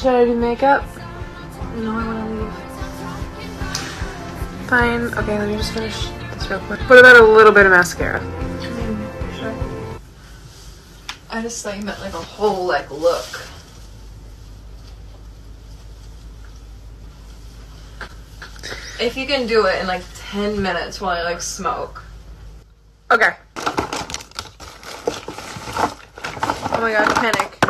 Should I do makeup? No, I want to leave. Fine. Okay, let me just finish this real quick. What about a little bit of mascara? Sure. I just thought you meant like a whole like look. If you can do it in like ten minutes while I like smoke. Okay. Oh my god, panic.